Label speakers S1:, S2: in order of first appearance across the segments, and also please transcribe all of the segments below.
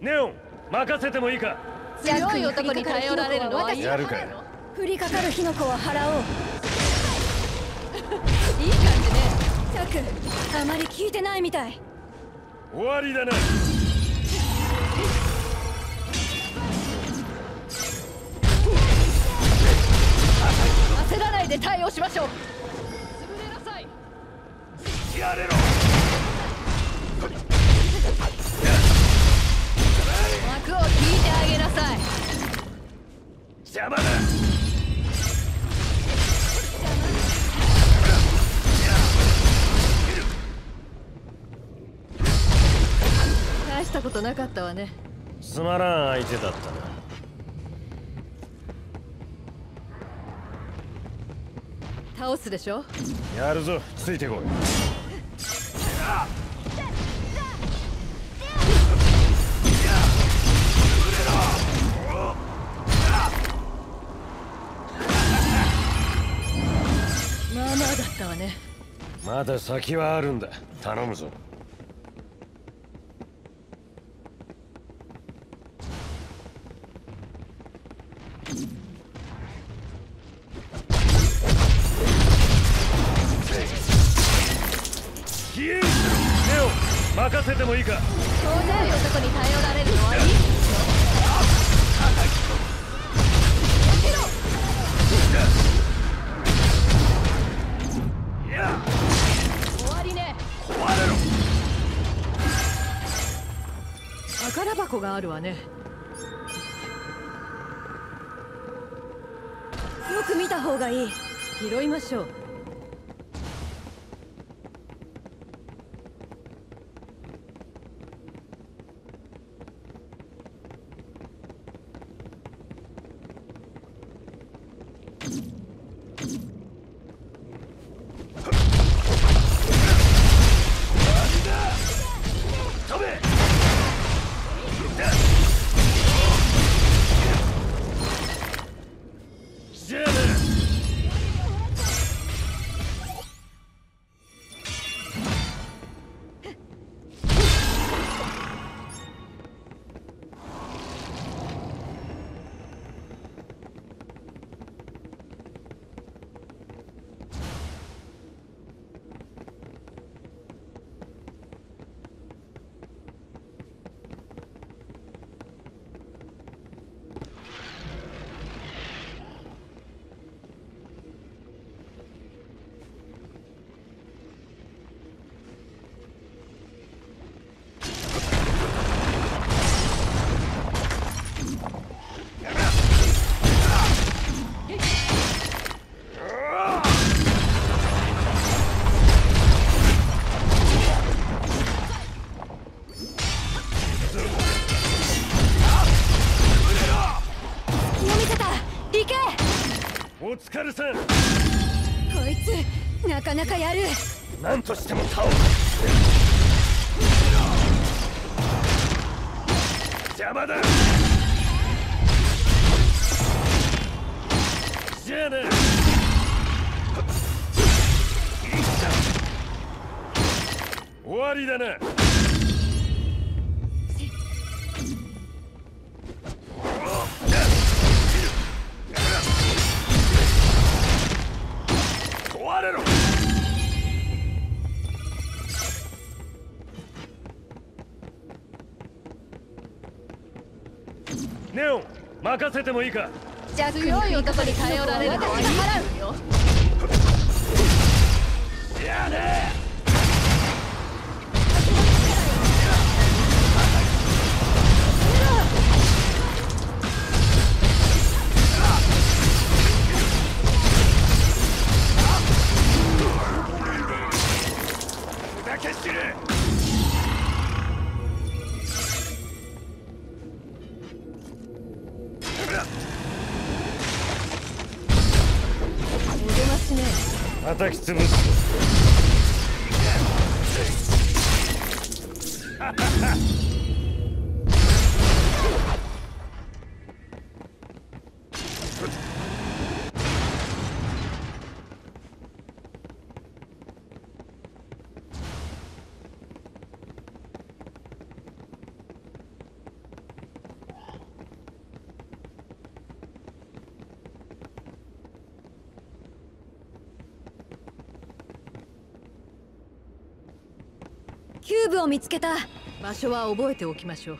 S1: ネオン任せてもいいか？
S2: 強い男に頼られるのはいい
S1: やるか
S3: 降りかかる火の粉は払おう。
S2: いい感じね。
S3: ザクあまり聞いてないみたい。
S1: 終わりだな。
S2: 焦らないで対応しましょうなかったわね。
S1: つまらん相手だったな。
S2: 倒すでしょ？
S1: やるぞ。ついてこい。
S2: まあまあだったわね
S1: まだ先はあるんだ頼むぞ消えんネオン任せてもいいか。
S2: そう強い男に頼られるのはいい
S1: いや
S2: 終わりね。
S1: 壊れろ。
S2: 宝箱があるわね
S3: く見た方がいい。
S2: 拾いましょう。
S1: お疲れさん。
S3: こいつなかなかやる。
S1: 何としても倒す。邪魔だ。じゃあな。終わりだなネオン任せてもいいか？
S3: ジャック
S2: 強い男に頼られるのはいい払うよ。
S1: やあ叩き潰す
S3: キューブを見つけた。
S2: 場所は覚えておきましょう。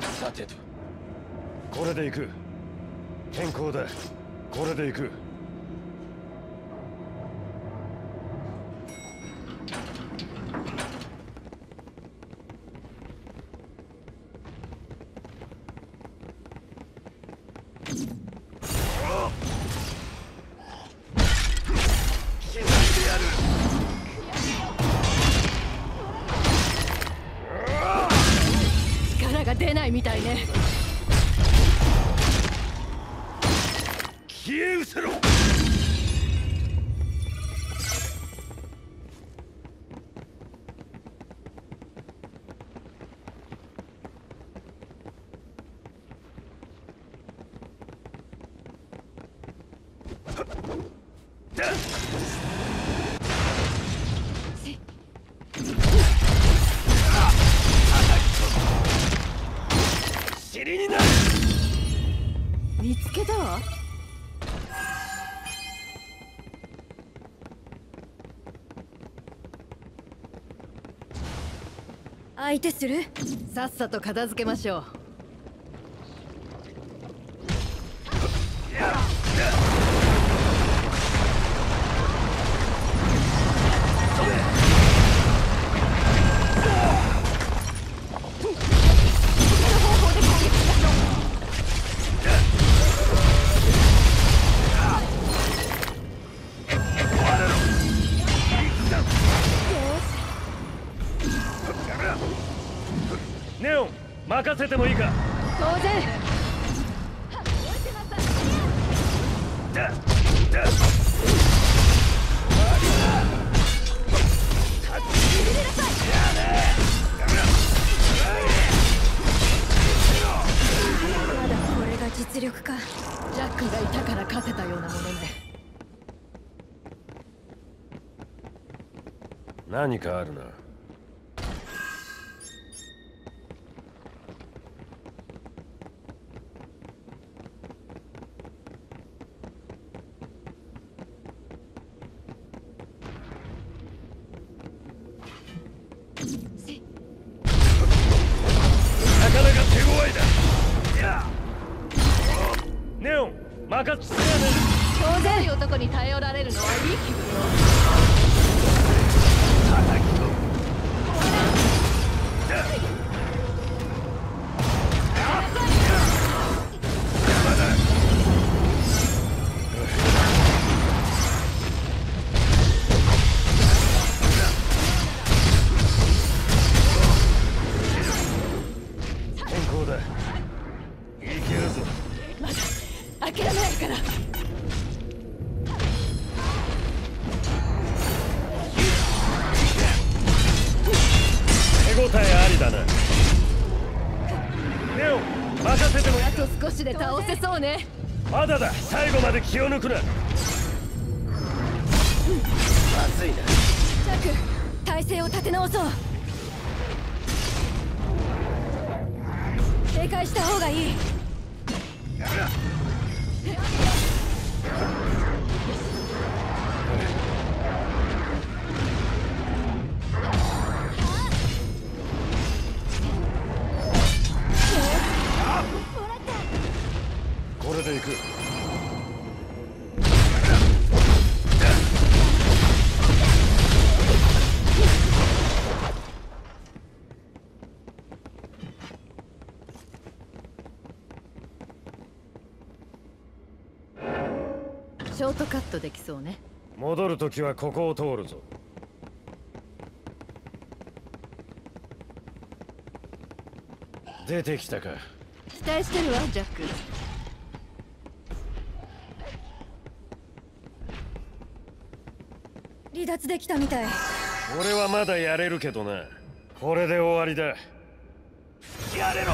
S1: さてと。これで行く。健康だ。これで行く。
S2: みたいね。
S1: 消え失せろ。
S3: 相手する？
S2: さっさと片付けましょう。
S1: 任せてもいいか？
S2: 当然。
S1: だだ
S3: まだこれが実力か。
S2: ジャックがいたから勝てたようなものね
S1: 何かあるなな任せてやる
S2: 当然。い男に頼られるのはいい気分よ
S1: りだな。ネオン任せても
S2: あと少しで倒せそうね。
S1: まだだ。最後まで気を抜くな。まずいな。
S3: ジャック体勢を立て直そう。警戒した方がいい
S1: これで行く。
S2: ショートカットできそうね。
S1: 戻るときはここを通るぞ。出てきたか。
S2: 期待してるわジャック
S3: 離脱できたみたい。
S1: 俺はまだやれるけどな。これで終わりだ。やれろ